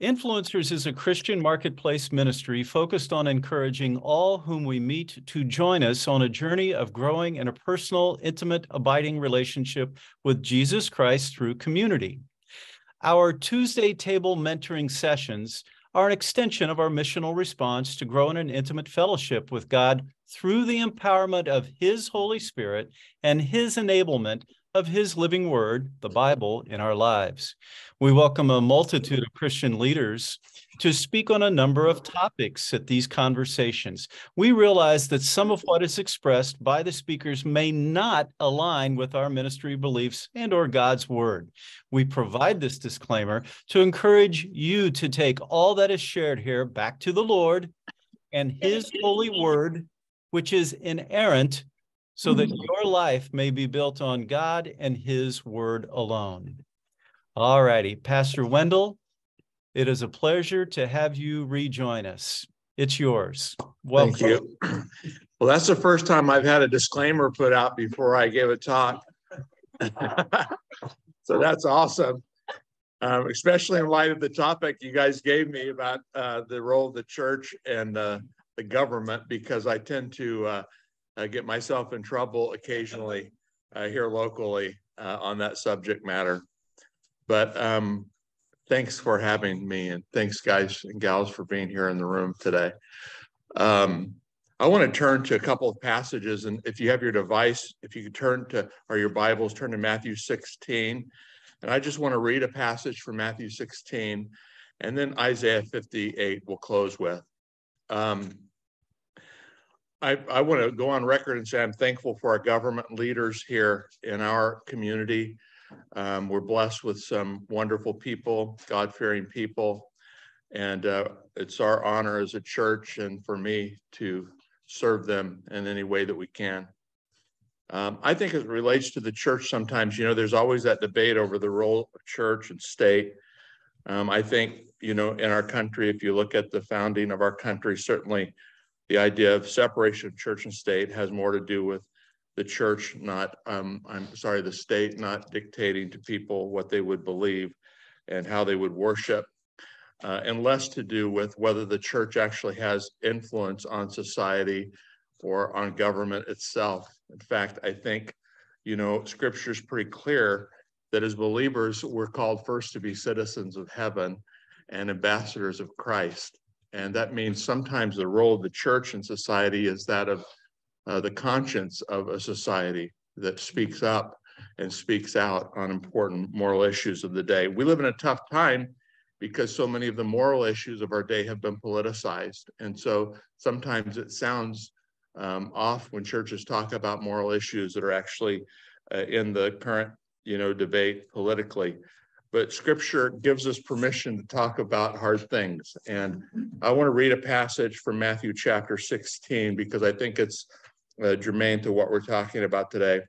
Influencers is a Christian marketplace ministry focused on encouraging all whom we meet to join us on a journey of growing in a personal, intimate, abiding relationship with Jesus Christ through community. Our Tuesday table mentoring sessions are an extension of our missional response to grow in an intimate fellowship with God through the empowerment of His Holy Spirit and His enablement of His living word, the Bible, in our lives. We welcome a multitude of Christian leaders to speak on a number of topics at these conversations. We realize that some of what is expressed by the speakers may not align with our ministry beliefs and or God's word. We provide this disclaimer to encourage you to take all that is shared here back to the Lord and his holy word, which is inerrant so that mm-hmm. your life may be built on God and His Word alone. All righty, Pastor Wendell, it is a pleasure to have you rejoin us. It's yours. Welcome. Thank you. Well, that's the first time I've had a disclaimer put out before I gave a talk. so that's awesome, um, especially in light of the topic you guys gave me about uh, the role of the church and uh, the government, because I tend to uh, uh, get myself in trouble occasionally uh, here locally uh, on that subject matter. But um, thanks for having me, and thanks, guys and gals, for being here in the room today. Um, I want to turn to a couple of passages, and if you have your device, if you could turn to, or your Bibles, turn to Matthew 16. And I just want to read a passage from Matthew 16, and then Isaiah 58 we'll close with. Um, I, I want to go on record and say I'm thankful for our government leaders here in our community. Um, we're blessed with some wonderful people, God fearing people. And uh, it's our honor as a church and for me to serve them in any way that we can. Um, I think it relates to the church sometimes, you know, there's always that debate over the role of church and state. Um, I think, you know, in our country, if you look at the founding of our country, certainly the idea of separation of church and state has more to do with the church not, um, I'm sorry, the state not dictating to people what they would believe and how they would worship, uh, and less to do with whether the church actually has influence on society or on government itself. In fact, I think, you know, scripture is pretty clear that as believers, we're called first to be citizens of heaven and ambassadors of Christ. And that means sometimes the role of the church in society is that of uh, the conscience of a society that speaks up and speaks out on important moral issues of the day. We live in a tough time because so many of the moral issues of our day have been politicized. And so sometimes it sounds um, off when churches talk about moral issues that are actually uh, in the current you know, debate politically but scripture gives us permission to talk about hard things. And I want to read a passage from Matthew chapter 16 because I think it's uh, germane to what we're talking about today.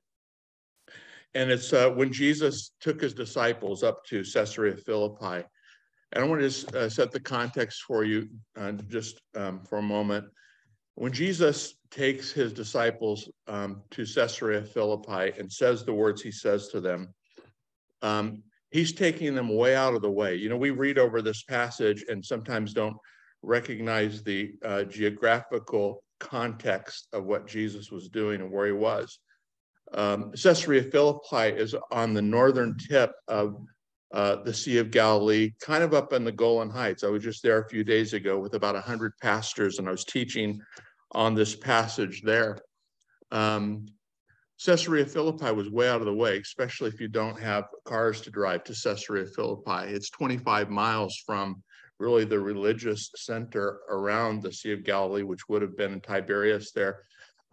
And it's uh, when Jesus took his disciples up to Caesarea Philippi. And I want to just uh, set the context for you uh, just um, for a moment. When Jesus takes his disciples um, to Caesarea Philippi and says the words he says to them, um, he's taking them way out of the way. You know, we read over this passage and sometimes don't recognize the uh, geographical context of what Jesus was doing and where he was. Um, Caesarea Philippi is on the northern tip of uh, the Sea of Galilee, kind of up in the Golan Heights. I was just there a few days ago with about 100 pastors, and I was teaching on this passage there. Um, Caesarea Philippi was way out of the way, especially if you don't have cars to drive to Caesarea Philippi. It's 25 miles from really the religious center around the Sea of Galilee, which would have been Tiberias there,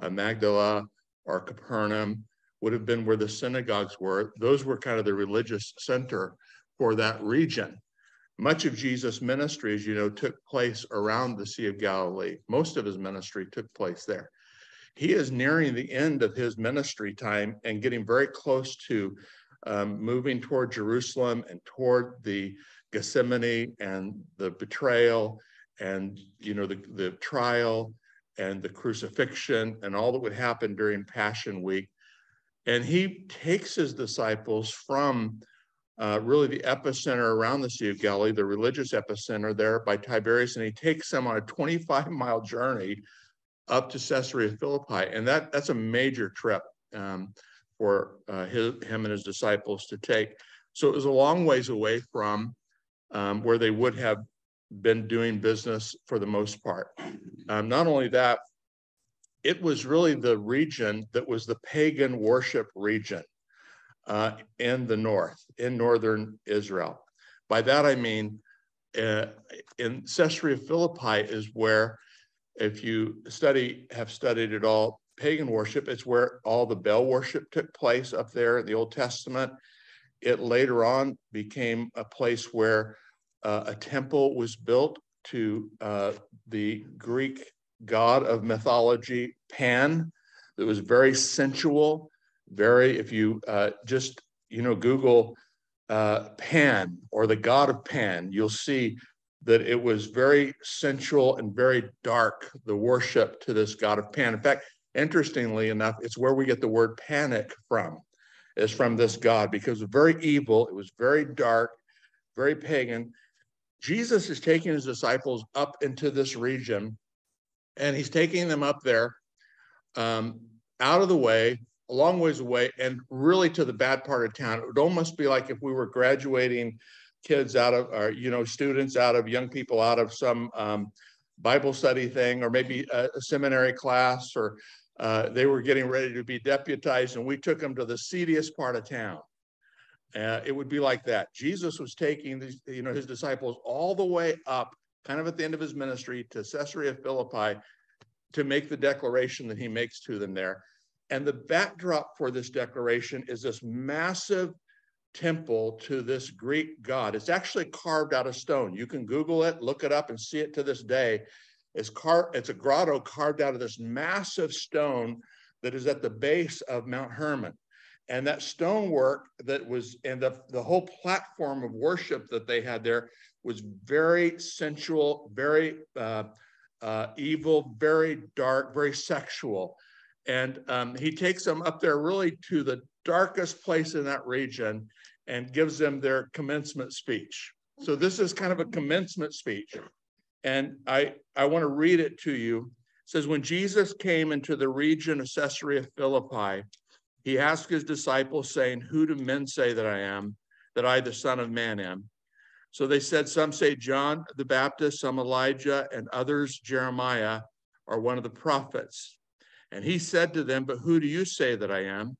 uh, Magdala or Capernaum would have been where the synagogues were. Those were kind of the religious center for that region. Much of Jesus' ministry, as you know, took place around the Sea of Galilee. Most of his ministry took place there he is nearing the end of his ministry time and getting very close to um, moving toward Jerusalem and toward the Gethsemane and the betrayal and you know the, the trial and the crucifixion and all that would happen during Passion Week. And he takes his disciples from uh, really the epicenter around the Sea of Galilee, the religious epicenter there by Tiberias, and he takes them on a 25 mile journey up to Caesarea Philippi. And that, that's a major trip um, for uh, his, him and his disciples to take. So it was a long ways away from um, where they would have been doing business for the most part. Um, not only that, it was really the region that was the pagan worship region uh, in the north, in northern Israel. By that I mean, uh, in Caesarea Philippi is where, if you study, have studied at all pagan worship, it's where all the Baal worship took place up there in the Old Testament. It later on became a place where uh, a temple was built to uh, the Greek god of mythology, Pan, that was very sensual, very, if you uh, just, you know, Google uh, Pan or the god of Pan, you'll see that it was very sensual and very dark, the worship to this god of Pan. In fact, interestingly enough, it's where we get the word panic from, is from this god, because it was very evil, it was very dark, very pagan. Jesus is taking his disciples up into this region, and he's taking them up there um, out of the way a long ways away and really to the bad part of town. It would almost be like if we were graduating kids out of, or, you know, students out of young people out of some um, Bible study thing, or maybe a, a seminary class, or uh, they were getting ready to be deputized, and we took them to the seediest part of town. Uh, it would be like that. Jesus was taking these, you know, his disciples all the way up, kind of at the end of his ministry, to Caesarea Philippi, to make the declaration that he makes to them there. And the backdrop for this declaration is this massive temple to this Greek god. It's actually carved out of stone. You can Google it, look it up, and see it to this day. It's, car- it's a grotto carved out of this massive stone that is at the base of Mount Hermon. And that stonework that was, and the, the whole platform of worship that they had there was very sensual, very uh, uh, evil, very dark, very sexual. And um, he takes them up there really to the darkest place in that region and gives them their commencement speech. So this is kind of a commencement speech. And I, I want to read it to you. It says, when Jesus came into the region of Caesarea Philippi, he asked his disciples, saying, Who do men say that I am, that I, the Son of Man, am? So they said, Some say John the Baptist, some Elijah, and others Jeremiah, or one of the prophets. And he said to them, But who do you say that I am?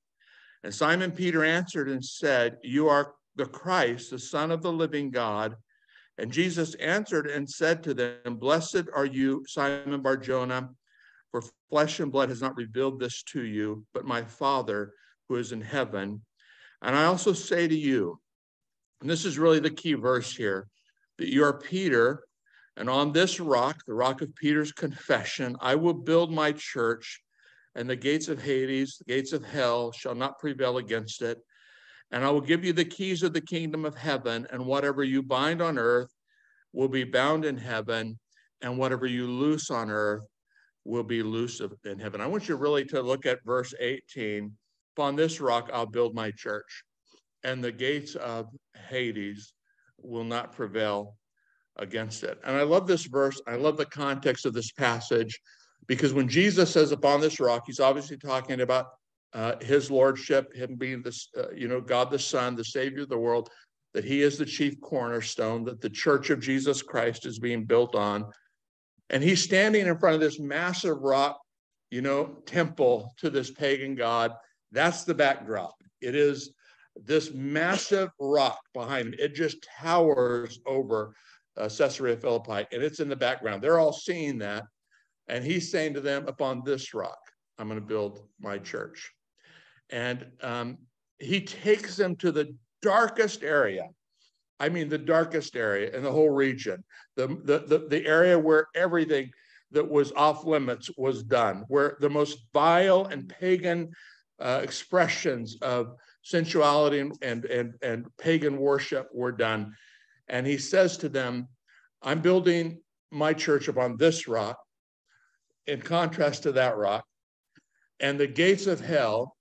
And Simon Peter answered and said, You are the Christ, the Son of the living God. And Jesus answered and said to them, Blessed are you, Simon Barjona, for flesh and blood has not revealed this to you, but my Father who is in heaven. And I also say to you, and this is really the key verse here, that you are Peter, and on this rock, the rock of Peter's confession, I will build my church, and the gates of Hades, the gates of hell shall not prevail against it. And I will give you the keys of the kingdom of heaven, and whatever you bind on earth will be bound in heaven, and whatever you loose on earth will be loose in heaven. I want you really to look at verse 18. Upon this rock I'll build my church, and the gates of Hades will not prevail against it. And I love this verse. I love the context of this passage because when Jesus says, upon this rock, he's obviously talking about uh, his lordship, him being this, uh, you know, God the Son, the Savior of the world, that he is the chief cornerstone, that the church of Jesus Christ is being built on. And he's standing in front of this massive rock, you know, temple to this pagan god. That's the backdrop. It is this massive rock behind him. It just towers over uh, Caesarea Philippi, and it's in the background. They're all seeing that. And he's saying to them, Upon this rock, I'm going to build my church. And um, he takes them to the darkest area. I mean, the darkest area in the whole region, the, the, the, the area where everything that was off limits was done, where the most vile and pagan uh, expressions of sensuality and, and, and, and pagan worship were done. And he says to them, I'm building my church upon this rock, in contrast to that rock, and the gates of hell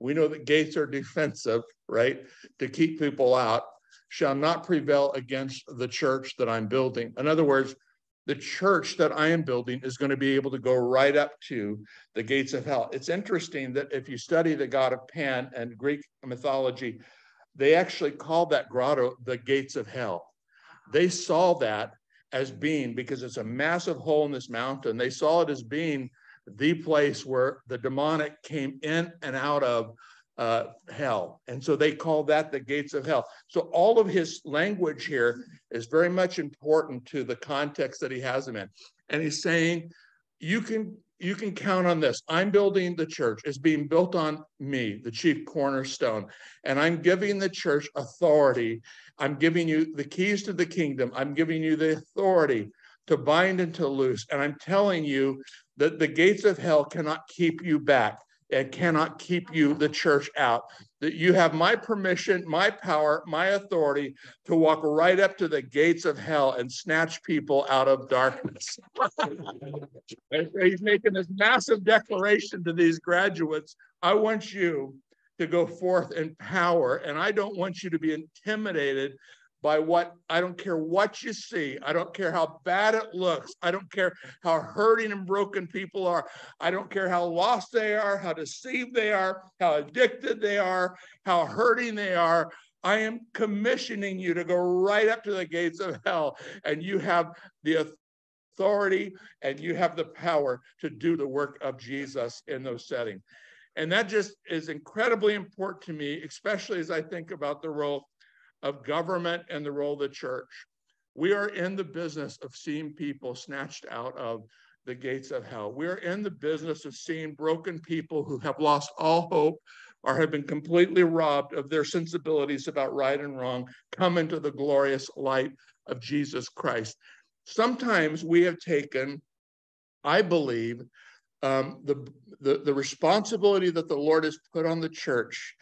We know that gates are defensive, right? To keep people out, shall not prevail against the church that I'm building. In other words, the church that I am building is going to be able to go right up to the gates of hell. It's interesting that if you study the god of Pan and Greek mythology, they actually called that grotto the gates of hell. They saw that as being, because it's a massive hole in this mountain, they saw it as being the place where the demonic came in and out of uh, hell. And so they call that the gates of hell. So all of his language here is very much important to the context that he has them in. And he's saying, you can you can count on this. I'm building the church. It's being built on me, the chief cornerstone. And I'm giving the church authority. I'm giving you the keys to the kingdom. I'm giving you the authority to bind and to loose. And I'm telling you that the gates of hell cannot keep you back and cannot keep you, the church, out. That you have my permission, my power, my authority to walk right up to the gates of hell and snatch people out of darkness. He's making this massive declaration to these graduates. I want you to go forth in power, and I don't want you to be intimidated by what I don't care what you see. I don't care how bad it looks. I don't care how hurting and broken people are. I don't care how lost they are, how deceived they are, how addicted they are, how hurting they are. I am commissioning you to go right up to the gates of hell, and you have the authority and you have the power to do the work of Jesus in those settings. And that just is incredibly important to me, especially as I think about the role of government and the role of the church. We are in the business of seeing people snatched out of the gates of hell. We're in the business of seeing broken people who have lost all hope or have been completely robbed of their sensibilities about right and wrong come into the glorious light of Jesus Christ. Sometimes we have taken, I believe, um, the, the, the responsibility that the Lord has put on the church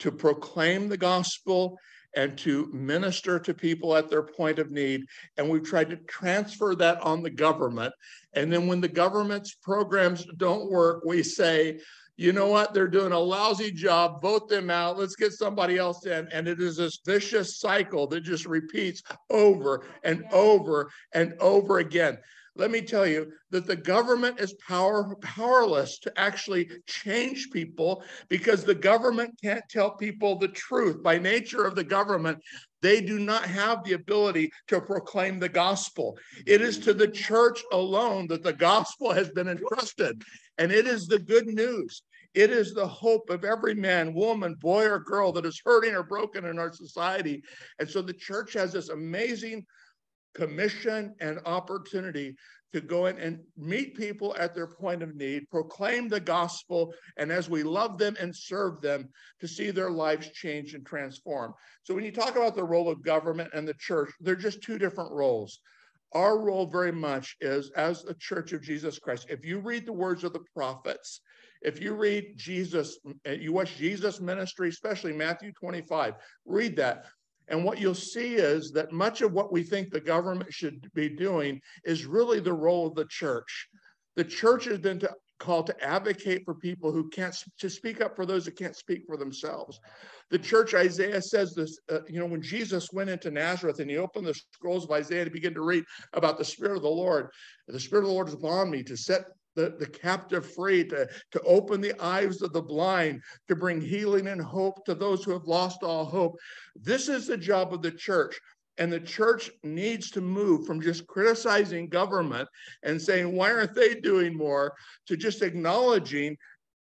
to proclaim the gospel and to minister to people at their point of need. And we've tried to transfer that on the government. And then when the government's programs don't work, we say, you know what, they're doing a lousy job, vote them out, let's get somebody else in. And it is this vicious cycle that just repeats over and over and over again let me tell you that the government is power, powerless to actually change people because the government can't tell people the truth. By nature of the government, they do not have the ability to proclaim the gospel. It is to the church alone that the gospel has been entrusted, and it is the good news. It is the hope of every man, woman, boy, or girl that is hurting or broken in our society. And so the church has this amazing commission and opportunity to go in and meet people at their point of need, proclaim the gospel, and as we love them and serve them, to see their lives change and transform. So when you talk about the role of government and the church, they're just two different roles. Our role very much is as the church of Jesus Christ. If you read the words of the prophets, if you read Jesus, you watch Jesus' ministry, especially Matthew 25, read that. And what you'll see is that much of what we think the government should be doing is really the role of the church. The church has been to, called to advocate for people who can't to speak up for those who can't speak for themselves. The church, Isaiah says this, uh, you know, when Jesus went into Nazareth and he opened the scrolls of Isaiah to begin to read about the Spirit of the Lord, the Spirit of the Lord is upon me to set the, the captive free, to, to open the eyes of the blind, to bring healing and hope to those who have lost all hope. This is the job of the church. And the church needs to move from just criticizing government and saying, why aren't they doing more, to just acknowledging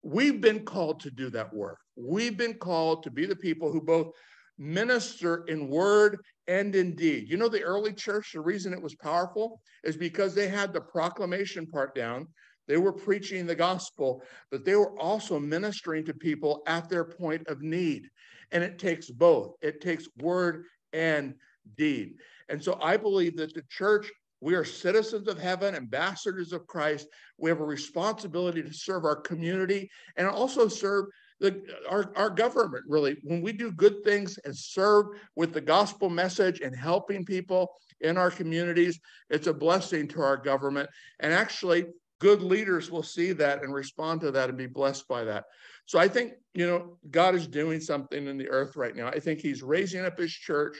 we've been called to do that work. We've been called to be the people who both minister in word and in deed. You know, the early church, the reason it was powerful is because they had the proclamation part down. They were preaching the gospel, but they were also ministering to people at their point of need. And it takes both, it takes word and deed. And so I believe that the church, we are citizens of heaven, ambassadors of Christ. We have a responsibility to serve our community and also serve the, our, our government, really. When we do good things and serve with the gospel message and helping people in our communities, it's a blessing to our government. And actually, good leaders will see that and respond to that and be blessed by that. So I think, you know, God is doing something in the earth right now. I think he's raising up his church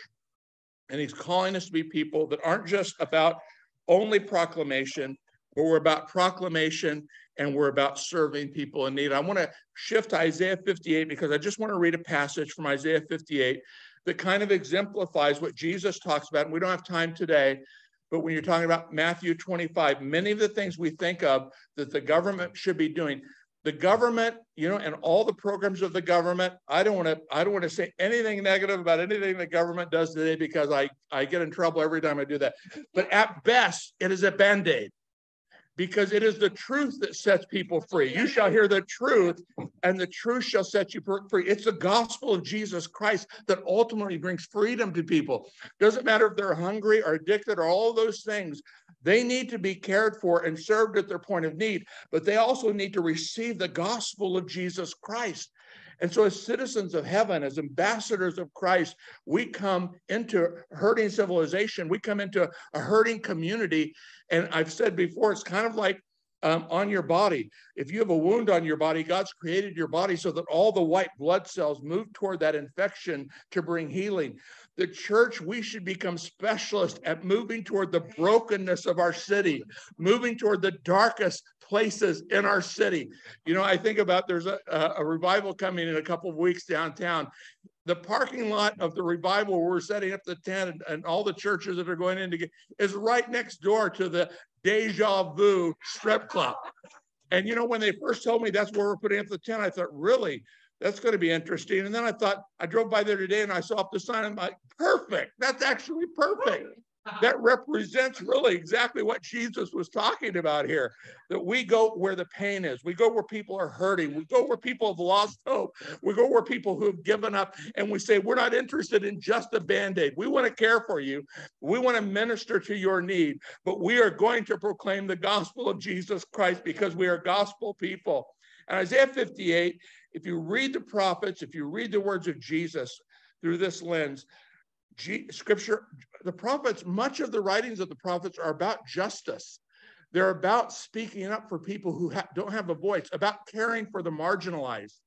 and he's calling us to be people that aren't just about only proclamation, but we're about proclamation and we're about serving people in need. I want to shift to Isaiah 58 because I just want to read a passage from Isaiah 58 that kind of exemplifies what Jesus talks about. And we don't have time today, but when you're talking about Matthew 25, many of the things we think of that the government should be doing, the government, you know, and all the programs of the government, I don't want to, I don't want to say anything negative about anything the government does today because I, I get in trouble every time I do that. But at best, it is a band-aid because it is the truth that sets people free. You shall hear the truth, and the truth shall set you free. It's the gospel of Jesus Christ that ultimately brings freedom to people. Doesn't matter if they're hungry or addicted or all those things. They need to be cared for and served at their point of need, but they also need to receive the gospel of Jesus Christ. And so, as citizens of heaven, as ambassadors of Christ, we come into hurting civilization. We come into a hurting community. And I've said before, it's kind of like um, on your body. If you have a wound on your body, God's created your body so that all the white blood cells move toward that infection to bring healing. The church, we should become specialists at moving toward the brokenness of our city, moving toward the darkest places in our city. You know, I think about there's a, a revival coming in a couple of weeks downtown. The parking lot of the revival where we're setting up the tent and, and all the churches that are going in to get is right next door to the Deja Vu Strip Club. And you know, when they first told me that's where we're putting up the tent, I thought, really? That's going to be interesting. And then I thought, I drove by there today and I saw up the sign. I'm like, perfect. That's actually perfect that represents really exactly what Jesus was talking about here. That we go where the pain is, we go where people are hurting, we go where people have lost hope, we go where people who have given up, and we say, We're not interested in just a band aid. We want to care for you, we want to minister to your need, but we are going to proclaim the gospel of Jesus Christ because we are gospel people. And Isaiah 58, if you read the prophets, if you read the words of Jesus through this lens, G- scripture, the prophets, much of the writings of the prophets are about justice. They're about speaking up for people who ha- don't have a voice, about caring for the marginalized.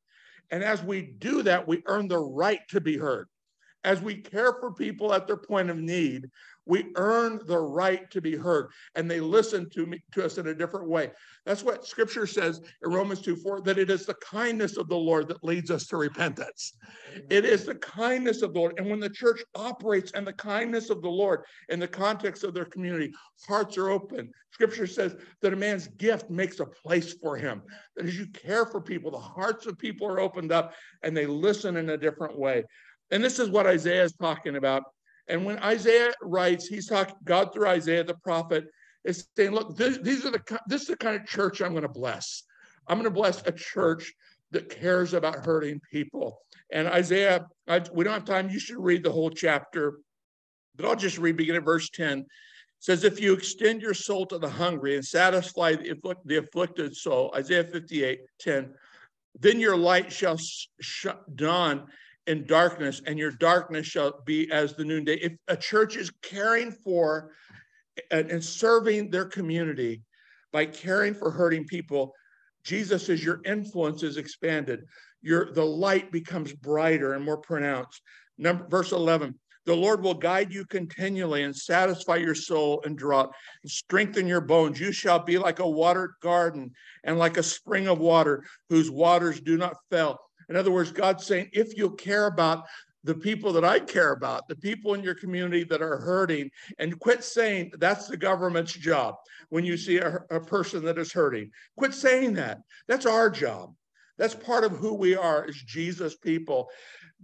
And as we do that, we earn the right to be heard. As we care for people at their point of need, we earn the right to be heard, and they listen to me to us in a different way. That's what Scripture says in Romans 2 4 that it is the kindness of the Lord that leads us to repentance. It is the kindness of the Lord. And when the church operates in the kindness of the Lord in the context of their community, hearts are open. Scripture says that a man's gift makes a place for him. That as you care for people, the hearts of people are opened up and they listen in a different way. And this is what Isaiah is talking about and when Isaiah writes, he's talking God through Isaiah the prophet is saying, "Look, this, these are the this is the kind of church I'm going to bless. I'm going to bless a church that cares about hurting people." And Isaiah, I, we don't have time. You should read the whole chapter, but I'll just read beginning at verse ten. It says, "If you extend your soul to the hungry and satisfy the, the afflicted soul," Isaiah 58, 10, then your light shall sh- dawn in darkness, and your darkness shall be as the noonday. If a church is caring for and, and serving their community by caring for hurting people, Jesus says your influence is expanded. Your the light becomes brighter and more pronounced. Number verse 11. The Lord will guide you continually and satisfy your soul in drought and strengthen your bones. You shall be like a watered garden and like a spring of water whose waters do not fail. In other words, God's saying, if you care about the people that I care about, the people in your community that are hurting, and quit saying that's the government's job when you see a, a, person that is hurting. Quit saying that. That's our job. That's part of who we are as Jesus people.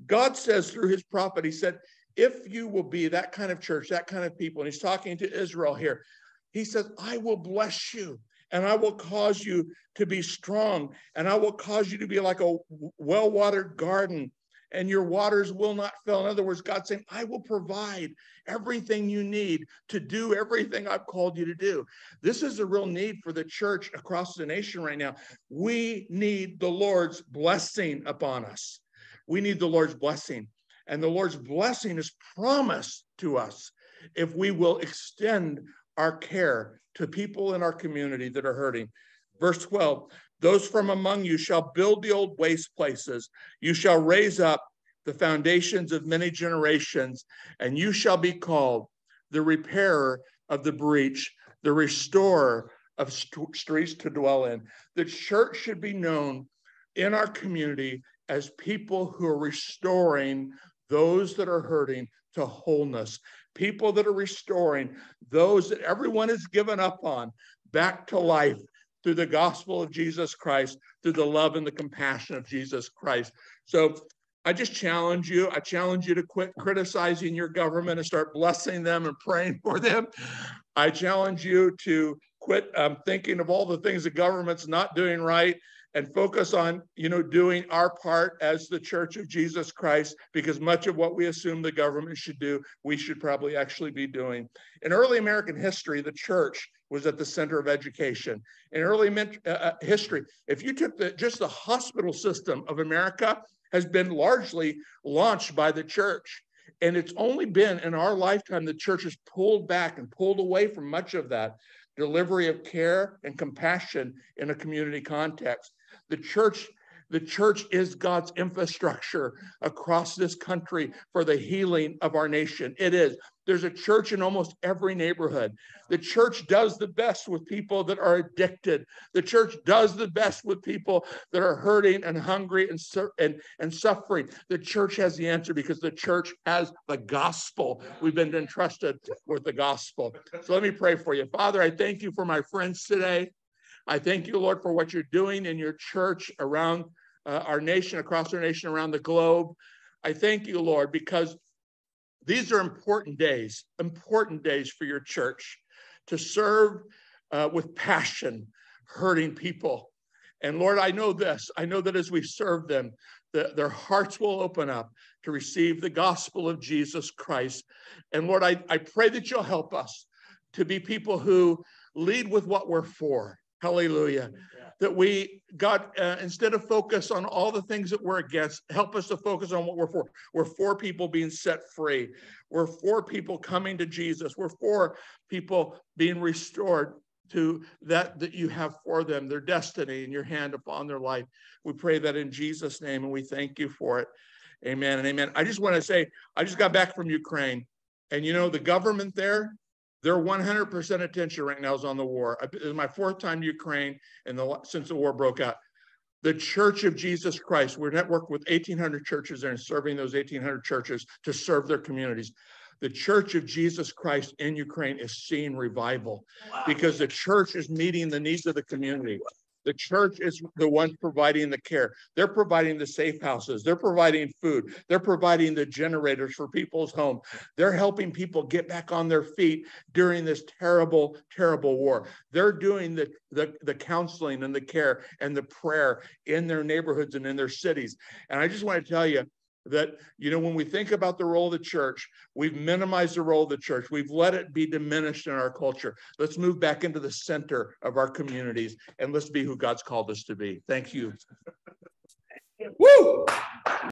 God says through his prophet, he said, if you will be that kind of church, that kind of people, and he's talking to Israel here, he says, I will bless you and I will cause you to be strong, and I will cause you to be like a well watered garden, and your waters will not fail. In other words, God's saying, I will provide everything you need to do everything I've called you to do. This is a real need for the church across the nation right now. We need the Lord's blessing upon us. We need the Lord's blessing. And the Lord's blessing is promised to us if we will extend our care to people in our community that are hurting. Verse 12 Those from among you shall build the old waste places, you shall raise up the foundations of many generations, and you shall be called the repairer of the breach, the restorer of st- streets to dwell in. The church should be known in our community as people who are restoring those that are hurting to wholeness, people that are restoring those that everyone has given up on back to life through the gospel of Jesus Christ, through the love and the compassion of Jesus Christ. So I just challenge you. I challenge you to quit criticizing your government and start blessing them and praying for them. I challenge you to quit um, thinking of all the things the government's not doing right and focus on you know doing our part as the church of jesus christ because much of what we assume the government should do we should probably actually be doing. In early american history the church was at the center of education. In early uh, uh, history if you took the just the hospital system of america has been largely launched by the church. And it's only been in our lifetime the church has pulled back and pulled away from much of that delivery of care and compassion in a community context. The church the church is God's infrastructure across this country for the healing of our nation. It is. There's a church in almost every neighborhood. The church does the best with people that are addicted. The church does the best with people that are hurting and hungry and, and, and suffering. The church has the answer because the church has the gospel. We've been entrusted with the gospel. So let me pray for you. Father, I thank you for my friends today. I thank you, Lord, for what you're doing in your church around uh, our nation, across our nation, around the globe. I thank you, Lord, because these are important days, important days for your church to serve uh, with passion, hurting people. And Lord, I know this. I know that as we serve them, the, their hearts will open up to receive the gospel of Jesus Christ. And Lord, I, I pray that you'll help us to be people who lead with what we're for. Hallelujah. Yeah. That we, God, uh, instead of focus on all the things that we're against, help us to focus on what we're for. We're for people being set free. We're for people coming to Jesus. We're for people being restored to that that you have for them, their destiny and your hand upon their life. We pray that in Jesus' name and we thank you for it. Amen and amen. I just want to say, I just got back from Ukraine. And you know, the government there, their 100% attention right now is on the war. This is my fourth time Ukraine and the, since the war broke out. The Church of Jesus Christ, we're networked with 1,800 churches there and serving those 1,800 churches to serve their communities. The Church of Jesus Christ in Ukraine is seeing revival wow. because the church is meeting the needs of the community. The church is the one providing the care. They're providing the safe houses. They're providing food. They're providing the generators for people's homes. They're helping people get back on their feet during this terrible, terrible war. They're doing the, the, the counseling and the care and the prayer in their neighborhoods and in their cities. And I just want to tell you, that you know when we think about the role of the church we've minimized the role of the church. We've let it be diminished in our culture. Let's move back into the center of our communities and let's be who god's called us to be. Thank you. Woo!